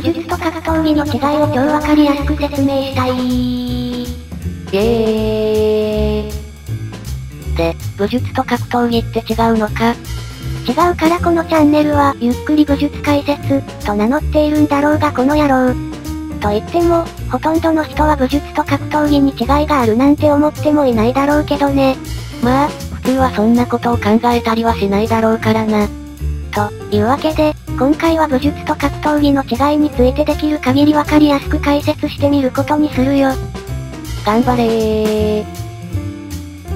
武術と格闘技の違いを超わかりやすく説明したい。イエーイ。で、武術と格闘技って違うのか？違うからこのチャンネルは、ゆっくり武術解説、と名乗っているんだろうがこの野郎。と言っても、ほとんどの人は武術と格闘技に違いがあるなんて思ってもいないだろうけどね。まあ、普通はそんなことを考えたりはしないだろうからな。というわけで、今回は武術と格闘技の違いについてできる限りわかりやすく解説してみることにするよ。頑張れー。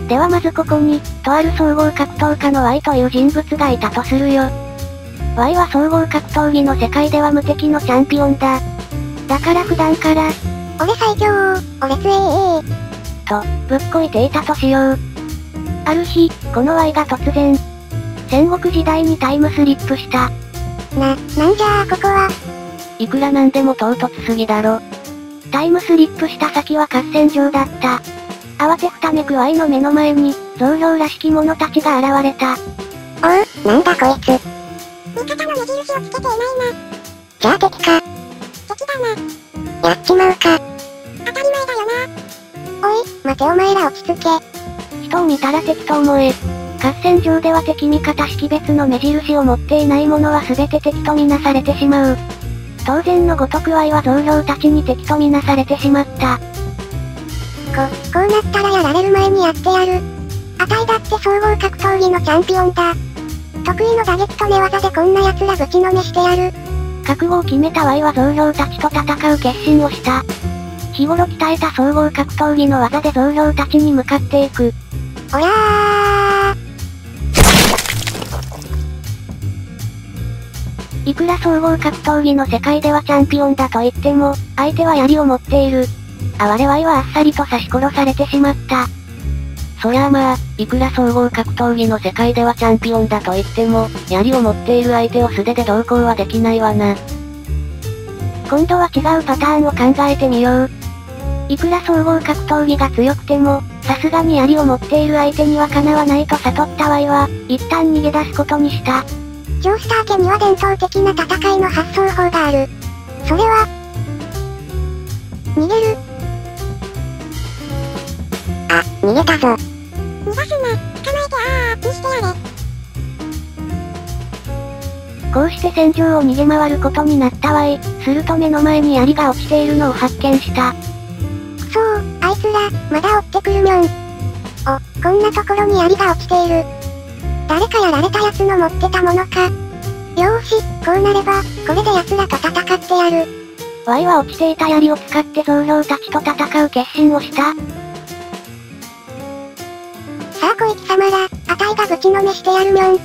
ではまずここに、とある総合格闘家の Y という人物がいたとするよ。Y は総合格闘技の世界では無敵のチャンピオンだ。だから普段から、俺最強俺強えと、ぶっこいていたとしよう。ある日、この Y が突然、戦国時代にタイムスリップした。な、なんじゃあここは。いくらなんでも唐突すぎだろ。タイムスリップした先は合戦場だった。慌てふためく Y の目の前に、増量らしき者たちが現れた。おう、なんだこいつ。味方の目印をつけていないな。じゃあ敵か。敵だな。やっちまうか。当たり前だよな。おい、待てお前ら落ち着け。人を見たら敵と思え。合戦場では敵味方識別の目印を持っていない者は全て敵とみなされてしまう。当然のごとく Y は増量たちに敵とみなされてしまった。こ、こうなったらやられる前にやってやる。あたいだって総合格闘技のチャンピオンだ。得意の打撃と寝技でこんな奴らぶちのめしてやる。覚悟を決めた Y は増量たちと戦う決心をした。日頃鍛えた総合格闘技の技で増量たちに向かっていく。おりゃいくら総合格闘技の世界ではチャンピオンだと言っても、相手は槍を持っている。哀れ Y はあっさりと刺し殺されてしまった。そりゃあまあ、いくら総合格闘技の世界ではチャンピオンだと言っても、槍を持っている相手を素手で同行はできないわな。今度は違うパターンを考えてみよう。いくら総合格闘技が強くても、さすがに槍を持っている相手にはかなわないと悟った Y は、一旦逃げ出すことにした。ージョースター家には伝統的な戦いの発想法がある。それは、逃げる。あ、逃げたぞ。逃がすな、捕まえてあー、ピしてやれ。こうして戦場を逃げ回ることになった Y。すると目の前に槍が落ちているのを発見した。くそー、あいつら、まだ追ってくるみょん。お、こんなところに槍が落ちている。誰かやられた奴の持ってたものか。よーし、こうなれば、これで奴らと戦ってやる。Y は落ちていた槍を使って増量たちと戦う決心をした。さあこい貴様ら、あたいがぶちのめしてやるみょん。お、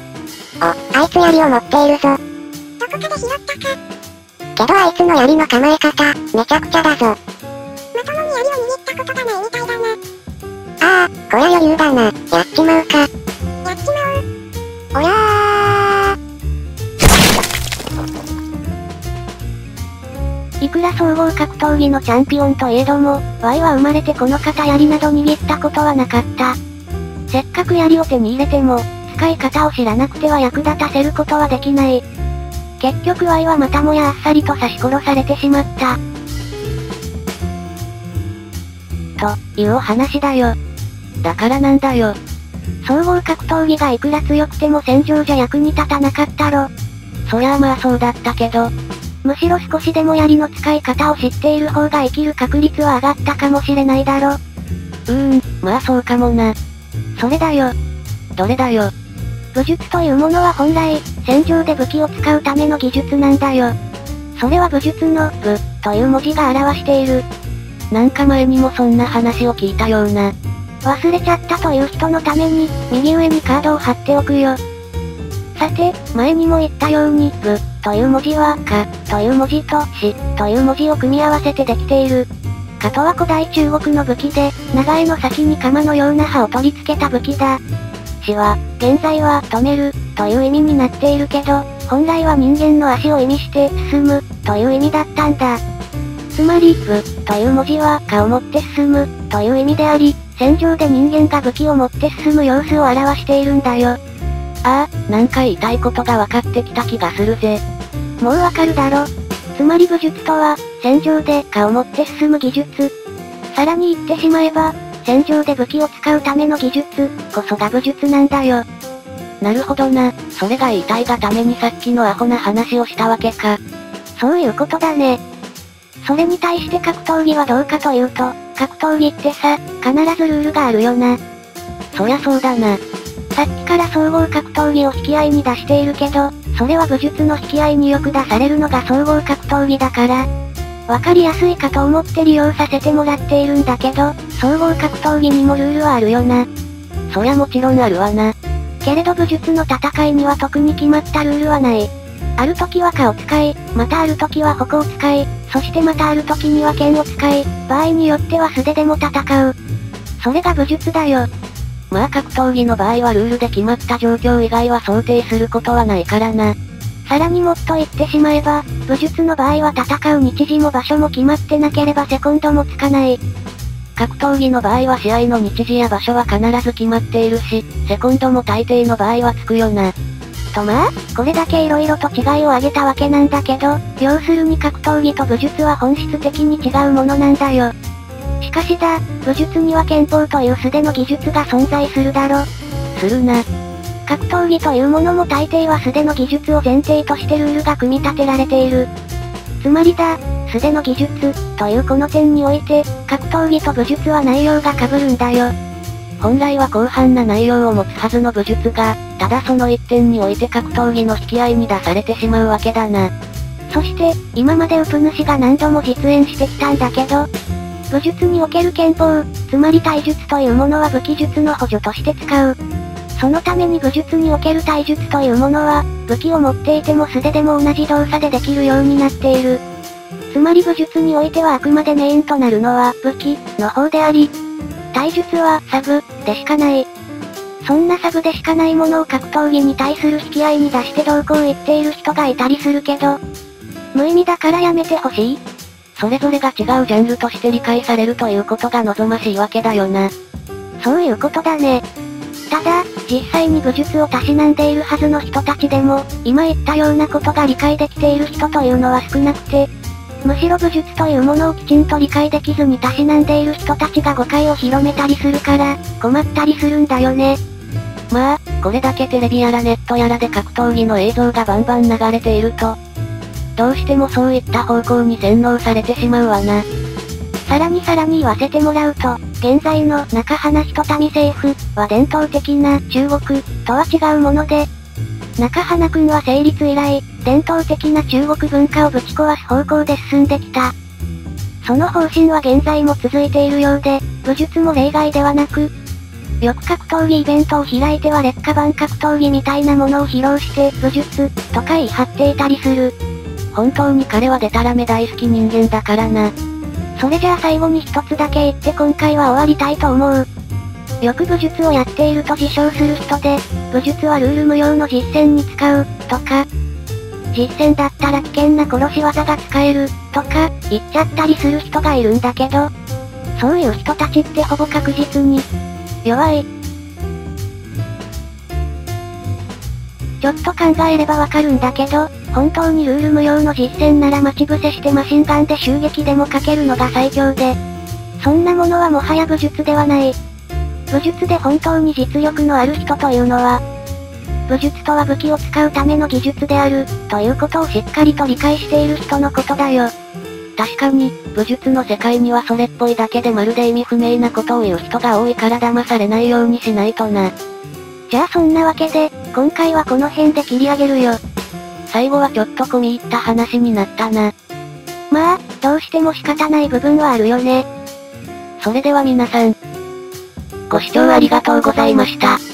あいつ槍を持っているぞ。どこかで拾ったか。けどあいつの槍の構え方、めちゃくちゃだぞ。まともに槍を握ったことがないみたいだな。ああ、こりゃ余裕だな。やっちまう。技のチャンピオンといえども、Y は生まれてこの型槍など握ったことはなかった。せっかく槍を手に入れても、使い方を知らなくては役立たせることはできない。結局 Y はまたもやあっさりと刺し殺されてしまった。というお話だよ。だからなんだよ。総合格闘技がいくら強くても戦場じゃ役に立たなかったろ。そりゃあまあそうだったけど、むしろ少しでも槍の使い方を知っている方が生きる確率は上がったかもしれないだろ。うーん、まあそうかもな。それだよ。どれだよ？武術というものは本来、戦場で武器を使うための技術なんだよ。それは武術の、武、という文字が表している。なんか前にもそんな話を聞いたような。忘れちゃったという人のために、右上にカードを貼っておくよ。さて、前にも言ったように、武、という文字は、か、という文字と、し、という文字を組み合わせてできている。かとは古代中国の武器で、長柄の先に鎌のような刃を取り付けた武器だ。死は、現在は、止める、という意味になっているけど、本来は人間の足を意味して、進む、という意味だったんだ。つまり、武、という文字は、かを持って進む、という意味であり、戦場で人間が武器を持って進む様子を表しているんだよ。ああ、なんか言いたいことが分かってきた気がするぜ。もうわかるだろ。つまり武術とは、戦場で火を持って進む技術。さらに言ってしまえば、戦場で武器を使うための技術、こそが武術なんだよ。なるほどな、それが言いたいがためにさっきのアホな話をしたわけか。そういうことだね。それに対して格闘技はどうかというと、格闘技ってさ、必ずルールがあるよな。そりゃそうだな。さっきから総合格闘技を引き合いに出しているけど、それは武術の引き合いによく出されるのが総合格闘技だから、わかりやすいかと思って利用させてもらっているんだけど、総合格闘技にもルールはあるよな。そりゃもちろんあるわな。けれど武術の戦いには特に決まったルールはない。ある時は蚊を使い、またある時は矛を使い、そしてまたある時には剣を使い、場合によっては素手でも戦う。それが武術だよ。まあ格闘技の場合はルールで決まった状況以外は想定することはないからな。さらにもっと言ってしまえば、武術の場合は戦う日時も場所も決まってなければセコンドもつかない。格闘技の場合は試合の日時や場所は必ず決まっているし、セコンドも大抵の場合はつくよな。とまあ、これだけ色々と違いを挙げたわけなんだけど、要するに格闘技と武術は本質的に違うものなんだよ。しかしだ、武術には憲法という素手の技術が存在するだろ。するな。格闘技というものも大抵は素手の技術を前提としてルールが組み立てられている。つまりだ、素手の技術、というこの点において、格闘技と武術は内容が被るんだよ。本来は広範な内容を持つはずの武術が、ただその一点において格闘技の引き合いに出されてしまうわけだな。そして、今までウプ主が何度も実演してきたんだけど、武術における憲法、つまり体術というものは武器術の補助として使う。そのために武術における体術というものは、武器を持っていても素手でも同じ動作でできるようになっている。つまり武術においてはあくまでメインとなるのは武器の方であり、体術はサブでしかない。そんなサブでしかないものを格闘技に対する引き合いに出してどうこう言っている人がいたりするけど、無意味だからやめてほしい。それぞれが違うジャンルとして理解されるということが望ましいわけだよな。そういうことだね。ただ、実際に武術をたしなんでいるはずの人たちでも、今言ったようなことが理解できている人というのは少なくて、むしろ武術というものをきちんと理解できずにたしなんでいる人たちが誤解を広めたりするから、困ったりするんだよね。まあ、これだけテレビやらネットやらで格闘技の映像がバンバン流れていると、どうしてもそういった方向に洗脳されてしまうわな。さらにさらに言わせてもらうと、現在の中花ひとたみ政府は伝統的な中国とは違うもので、中花くんは成立以来、伝統的な中国文化をぶち壊す方向で進んできた。その方針は現在も続いているようで、武術も例外ではなく、よく格闘技イベントを開いては劣化版格闘技みたいなものを披露して武術とか言い張っていたりする。本当に彼はデタラメ大好き人間だからな。それじゃあ最後に一つだけ言って今回は終わりたいと思う。よく武術をやっていると自称する人で、武術はルール無用の実践に使う、とか、実践だったら危険な殺し技が使える、とか、言っちゃったりする人がいるんだけど、そういう人たちってほぼ確実に、弱い。ちょっと考えればわかるんだけど、本当にルール無用の実践なら待ち伏せしてマシンガンで襲撃でもかけるのが最強で、そんなものはもはや武術ではない。武術で本当に実力のある人というのは、武術とは武器を使うための技術である、ということをしっかりと理解している人のことだよ。確かに、武術の世界にはそれっぽいだけでまるで意味不明なことを言う人が多いから騙されないようにしないとな。じゃあそんなわけで、今回はこの辺で切り上げるよ。最後はちょっと込み入った話になったな。まあ、どうしても仕方ない部分はあるよね。それでは皆さん、ご視聴ありがとうございました。